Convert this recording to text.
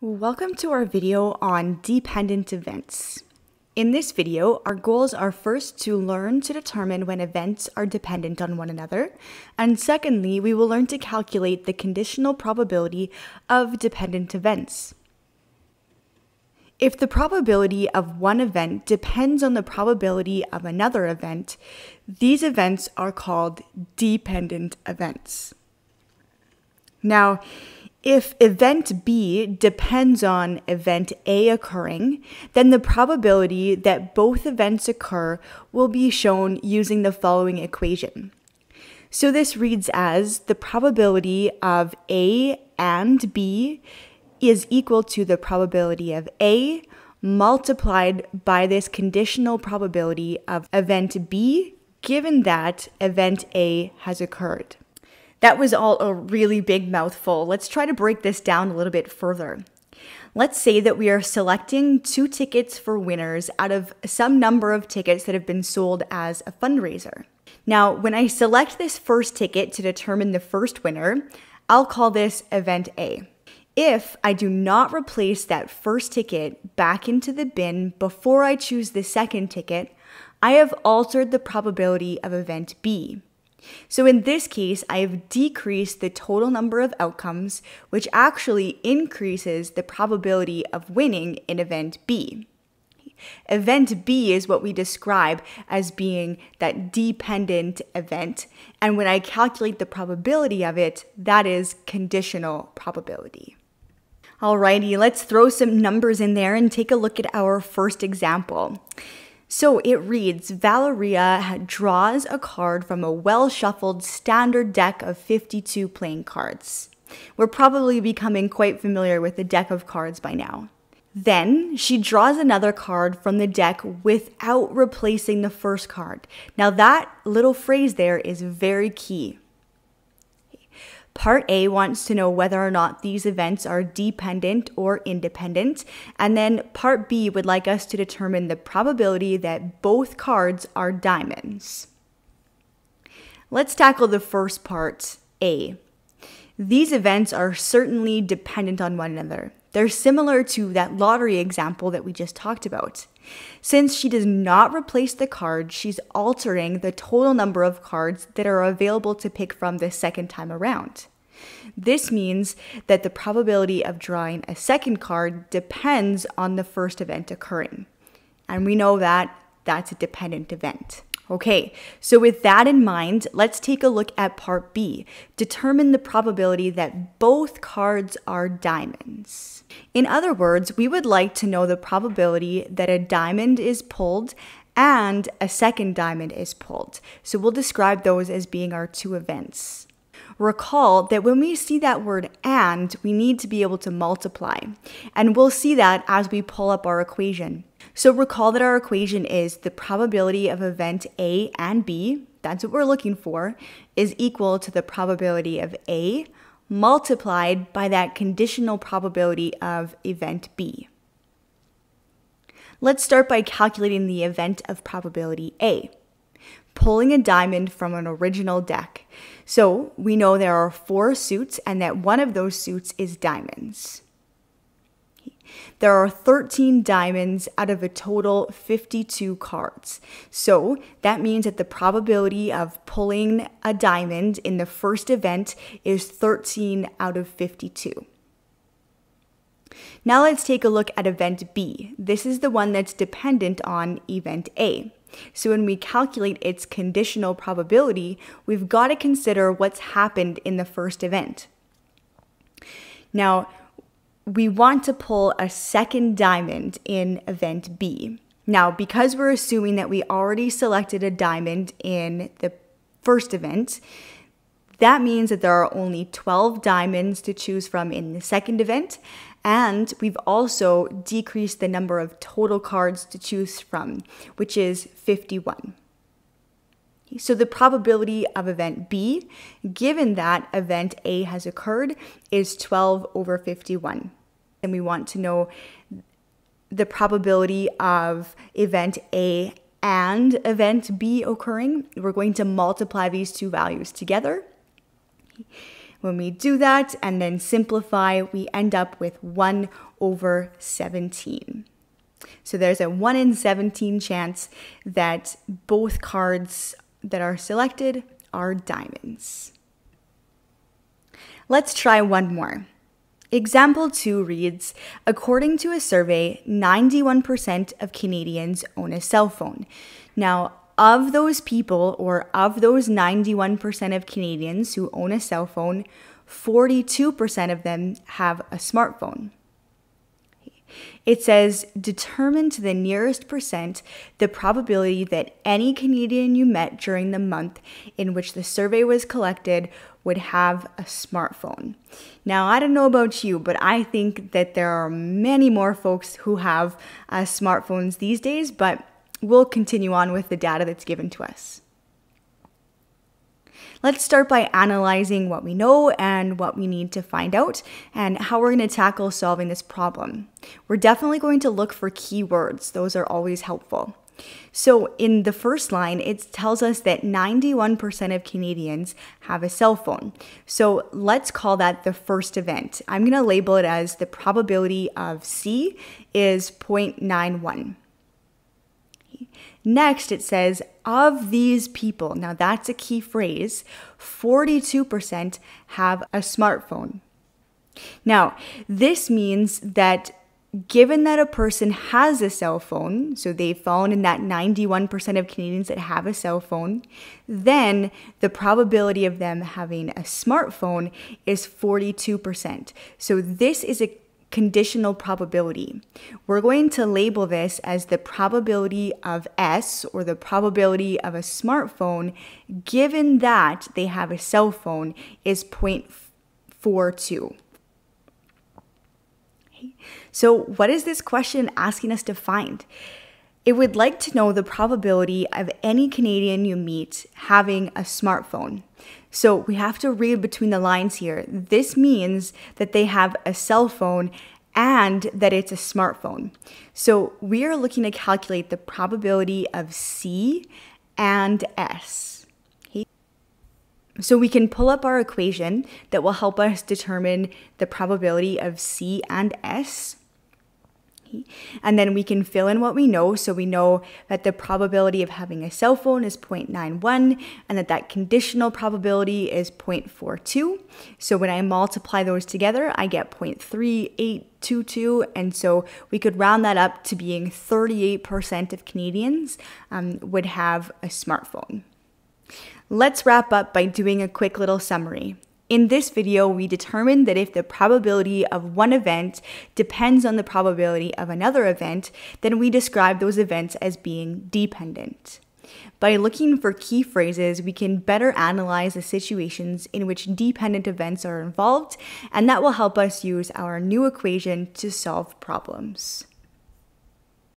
Welcome to our video on dependent events. In this video, our goals are first to learn to determine when events are dependent on one another, and secondly, we will learn to calculate the conditional probability of dependent events. If the probability of one event depends on the probability of another event, these events are called dependent events. Now, if event B depends on event A occurring, then the probability that both events occur will be shown using the following equation. So this reads as the probability of A and B is equal to the probability of A multiplied by this conditional probability of event B given that event A has occurred. That was all a really big mouthful. Let's try to break this down a little bit further. Let's say that we are selecting two tickets for winners out of some number of tickets that have been sold as a fundraiser. Now, when I select this first ticket to determine the first winner, I'll call this event A. If I do not replace that first ticket back into the bin before I choose the second ticket, I have altered the probability of event B. So in this case, I have decreased the total number of outcomes, which actually increases the probability of winning in event B. Event B is what we describe as being that dependent event. And when I calculate the probability of it, that is conditional probability. Alrighty, let's throw some numbers in there and take a look at our first example. So it reads Valeria draws a card from a well shuffled standard deck of 52 playing cards. We're probably becoming quite familiar with the deck of cards by now. Then she draws another card from the deck without replacing the first card. Now, that little phrase there is very key. Part A wants to know whether or not these events are dependent or independent. And then part B would like us to determine the probability that both cards are diamonds. Let's tackle the first part, A. These events are certainly dependent on one another. They're similar to that lottery example that we just talked about. Since she does not replace the card, she's altering the total number of cards that are available to pick from the second time around. This means that the probability of drawing a second card depends on the first event occurring. And we know that that's a dependent event. Okay, so with that in mind, let's take a look at part B. Determine the probability that both cards are diamonds. In other words, we would like to know the probability that a diamond is pulled and a second diamond is pulled. So we'll describe those as being our two events. Recall that when we see that word and, we need to be able to multiply. And we'll see that as we pull up our equation. So recall that our equation is the probability of event A and B, that's what we're looking for, is equal to the probability of A multiplied by that conditional probability of event B. Let's start by calculating the event of probability A, pulling a diamond from an original deck. So we know there are four suits and that one of those suits is diamonds. There are 13 diamonds out of a total 52 cards. So that means that the probability of pulling a diamond in the first event is 13 out of 52. Now let's take a look at event B. This is the one that's dependent on event A. So when we calculate its conditional probability, we've got to consider what's happened in the first event. Now, we want to pull a second diamond in event B. Now, because we're assuming that we already selected a diamond in the first event, that means that there are only 12 diamonds to choose from in the second event, and we've also decreased the number of total cards to choose from, which is 51. So the probability of event B, given that event A has occurred, is 12 over 51 and we want to know the probability of event A and event B occurring, we're going to multiply these two values together. When we do that and then simplify, we end up with 1 over 17. So there's a 1 in 17 chance that both cards that are selected are diamonds. Let's try one more. Example 2 reads According to a survey, 91% of Canadians own a cell phone. Now, of those people, or of those 91% of Canadians who own a cell phone, 42% of them have a smartphone. It says determine to the nearest percent the probability that any Canadian you met during the month in which the survey was collected would have a smartphone. Now, I don't know about you, but I think that there are many more folks who have uh, smartphones these days, but we'll continue on with the data that's given to us. Let's start by analyzing what we know and what we need to find out and how we're going to tackle solving this problem. We're definitely going to look for keywords, those are always helpful. So, in the first line, it tells us that 91% of Canadians have a cell phone. So, let's call that the first event. I'm going to label it as the probability of C is 0.91. Next, it says, of these people, now that's a key phrase, 42% have a smartphone. Now, this means that given that a person has a cell phone, so they've fallen in that 91% of Canadians that have a cell phone, then the probability of them having a smartphone is 42%. So this is a conditional probability. We're going to label this as the probability of S or the probability of a smartphone given that they have a cell phone is 0.42. So, what is this question asking us to find? It would like to know the probability of any Canadian you meet having a smartphone. So we have to read between the lines here. This means that they have a cell phone and that it's a smartphone. So we are looking to calculate the probability of C and S. Okay? So we can pull up our equation that will help us determine the probability of C and S. And then we can fill in what we know. So we know that the probability of having a cell phone is 0.91 and that that conditional probability is 0.42. So when I multiply those together, I get 0.3822. And so we could round that up to being 38% of Canadians um, would have a smartphone. Let's wrap up by doing a quick little summary. In this video, we determined that if the probability of one event depends on the probability of another event, then we describe those events as being dependent. By looking for key phrases, we can better analyze the situations in which dependent events are involved, and that will help us use our new equation to solve problems.